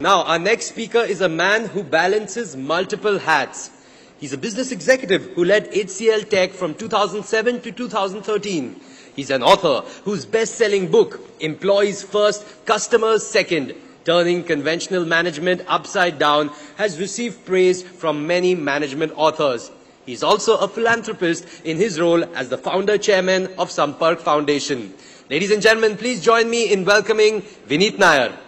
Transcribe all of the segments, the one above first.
Now, our next speaker is a man who balances multiple hats. He's a business executive who led HCL Tech from 2007 to 2013. He's an author whose best-selling book, Employees First, Customers Second, Turning Conventional Management Upside Down, has received praise from many management authors. He's also a philanthropist in his role as the founder chairman of Sampark Foundation. Ladies and gentlemen, please join me in welcoming Vineet Nair.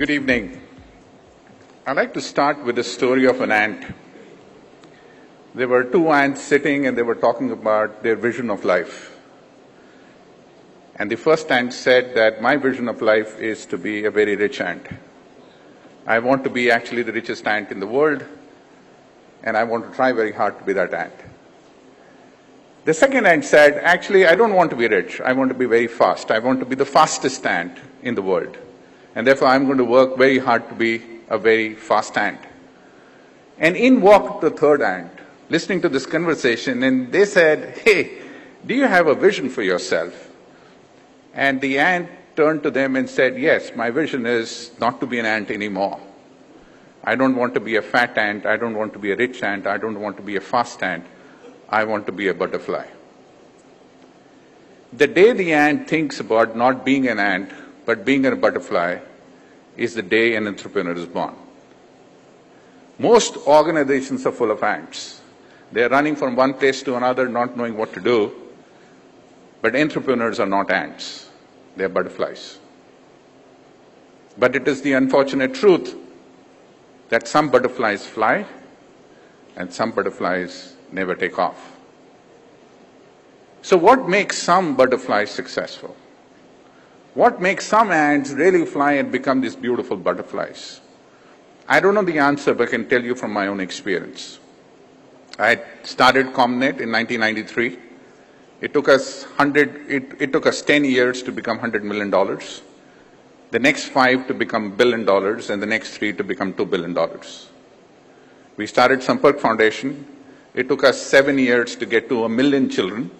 Good evening. I'd like to start with the story of an ant. There were two ants sitting and they were talking about their vision of life. And the first ant said that my vision of life is to be a very rich ant. I want to be actually the richest ant in the world, and I want to try very hard to be that ant. The second ant said, actually, I don't want to be rich. I want to be very fast. I want to be the fastest ant in the world. And therefore, I'm going to work very hard to be a very fast ant. And in walked the third ant, listening to this conversation, and they said, Hey, do you have a vision for yourself? And the ant turned to them and said, Yes, my vision is not to be an ant anymore. I don't want to be a fat ant. I don't want to be a rich ant. I don't want to be a fast ant. I want to be a butterfly. The day the ant thinks about not being an ant, but being a butterfly, is the day an entrepreneur is born. Most organizations are full of ants. They're running from one place to another, not knowing what to do. But entrepreneurs are not ants, they're butterflies. But it is the unfortunate truth that some butterflies fly and some butterflies never take off. So, what makes some butterflies successful? What makes some ants really fly and become these beautiful butterflies? I don't know the answer, but I can tell you from my own experience. I started ComNet in 1993. It took us 100, it, it took us 10 years to become $100 million, the next five to become billion dollars, and the next three to become $2 billion. We started Sampark Foundation. It took us seven years to get to a million children,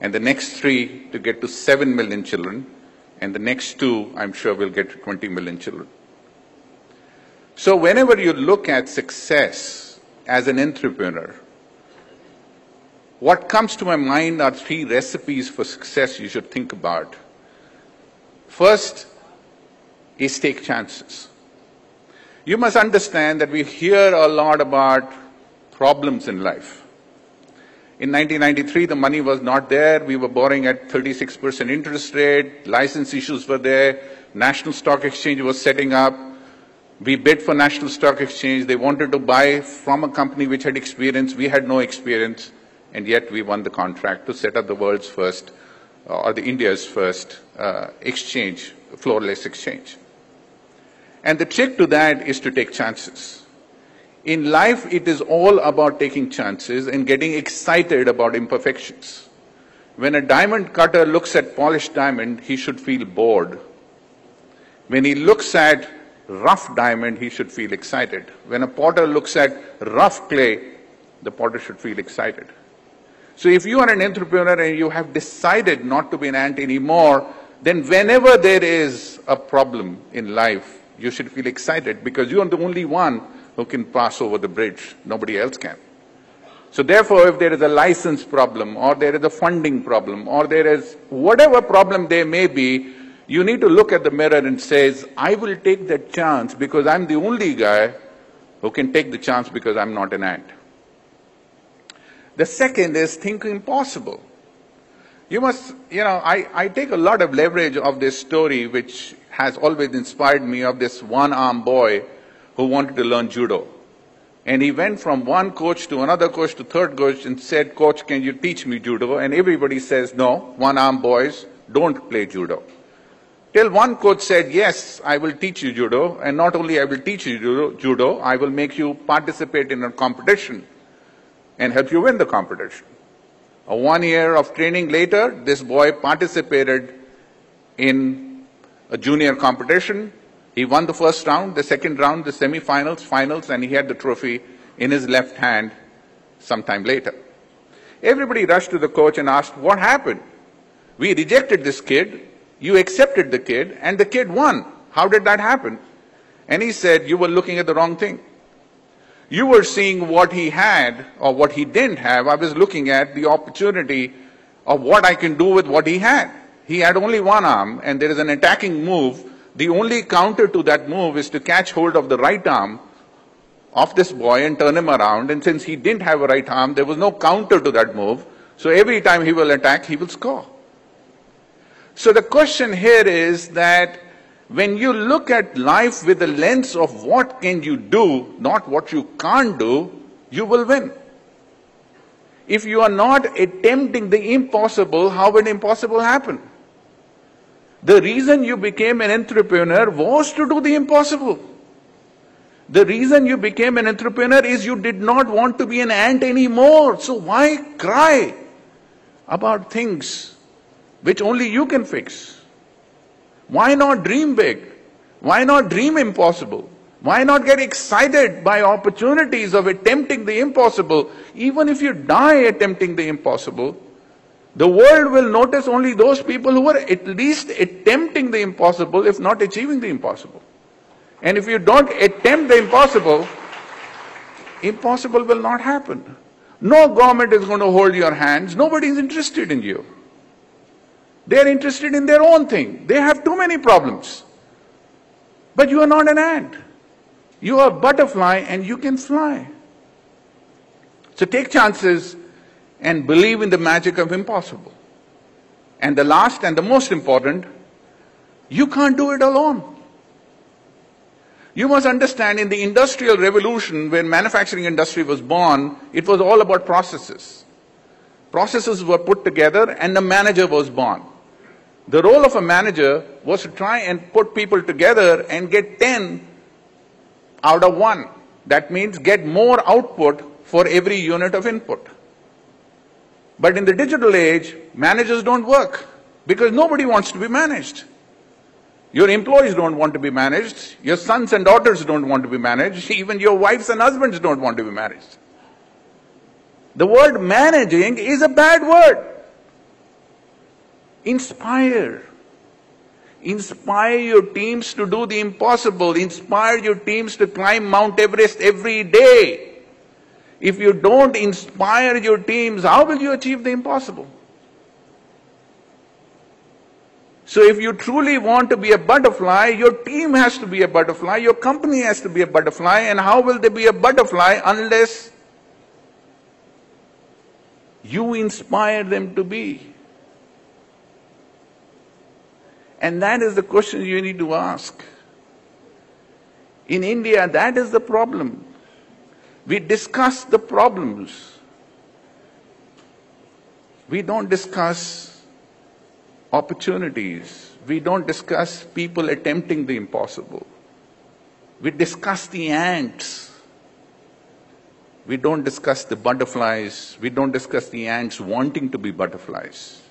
and the next three to get to seven million children, and the next two, I'm sure, will get to 20 million children. So whenever you look at success as an entrepreneur, what comes to my mind are three recipes for success you should think about. First is take chances. You must understand that we hear a lot about problems in life. In 1993, the money was not there. We were borrowing at 36% interest rate. License issues were there. National Stock Exchange was setting up. We bid for National Stock Exchange. They wanted to buy from a company which had experience. We had no experience and yet we won the contract to set up the world's first, uh, or the India's first uh, exchange, floorless exchange. And the trick to that is to take chances. In life, it is all about taking chances and getting excited about imperfections. When a diamond cutter looks at polished diamond, he should feel bored. When he looks at rough diamond, he should feel excited. When a potter looks at rough clay, the potter should feel excited. So if you are an entrepreneur and you have decided not to be an ant anymore, then whenever there is a problem in life, you should feel excited because you are the only one who can pass over the bridge. Nobody else can. So therefore, if there is a license problem or there is a funding problem or there is whatever problem there may be, you need to look at the mirror and says, I will take that chance because I'm the only guy who can take the chance because I'm not an ant. The second is think impossible. You must, you know, I, I take a lot of leverage of this story, which has always inspired me, of this one armed boy who wanted to learn judo. And he went from one coach to another coach to third coach and said, Coach, can you teach me judo? And everybody says, No, one armed boys don't play judo. Till one coach said, Yes, I will teach you judo. And not only I will teach you judo, judo I will make you participate in a competition and help you win the competition. A one year of training later, this boy participated in a junior competition. He won the first round, the second round, the semi-finals, finals, and he had the trophy in his left hand sometime later. Everybody rushed to the coach and asked, What happened? We rejected this kid, you accepted the kid, and the kid won. How did that happen? And he said, You were looking at the wrong thing. You were seeing what he had or what he didn't have. I was looking at the opportunity of what I can do with what he had. He had only one arm, and there is an attacking move. The only counter to that move is to catch hold of the right arm of this boy and turn him around. And since he didn't have a right arm, there was no counter to that move. So every time he will attack, he will score. So the question here is that when you look at life with the lens of what can you do, not what you can't do, you will win. If you are not attempting the impossible, how will impossible happen? The reason you became an entrepreneur was to do the impossible. The reason you became an entrepreneur is you did not want to be an ant anymore. So why cry about things which only you can fix? Why not dream big? Why not dream impossible? Why not get excited by opportunities of attempting the impossible? Even if you die attempting the impossible, the world will notice only those people who are at least attempting the impossible, if not achieving the impossible. And if you don't attempt the impossible, impossible will not happen. No government is going to hold your hands. Nobody is interested in you. They are interested in their own thing. They have too many problems. But you are not an ant. You are a butterfly and you can fly. So take chances and believe in the magic of impossible. And the last and the most important, you can't do it alone. You must understand in the industrial revolution, when manufacturing industry was born, it was all about processes. Processes were put together and the manager was born. The role of a manager was to try and put people together and get 10 out of 1. That means get more output for every unit of input. But in the digital age, managers don't work because nobody wants to be managed. Your employees don't want to be managed. Your sons and daughters don't want to be managed. Even your wives and husbands don't want to be managed. The word managing is a bad word. Inspire. Inspire your teams to do the impossible. Inspire your teams to climb Mount Everest every day. If you don't inspire your teams, how will you achieve the impossible? So if you truly want to be a butterfly, your team has to be a butterfly, your company has to be a butterfly, and how will they be a butterfly unless you inspire them to be? And that is the question you need to ask. In India, that is the problem. We discuss the problems. We don't discuss opportunities. We don't discuss people attempting the impossible. We discuss the ants. We don't discuss the butterflies. We don't discuss the ants wanting to be butterflies.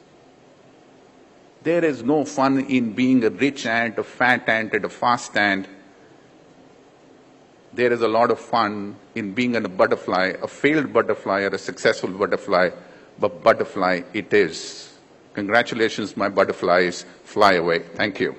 There is no fun in being a rich ant, a fat ant, and a fast ant. There is a lot of fun in being a butterfly, a failed butterfly or a successful butterfly, but butterfly it is. Congratulations, my butterflies. Fly away. Thank you.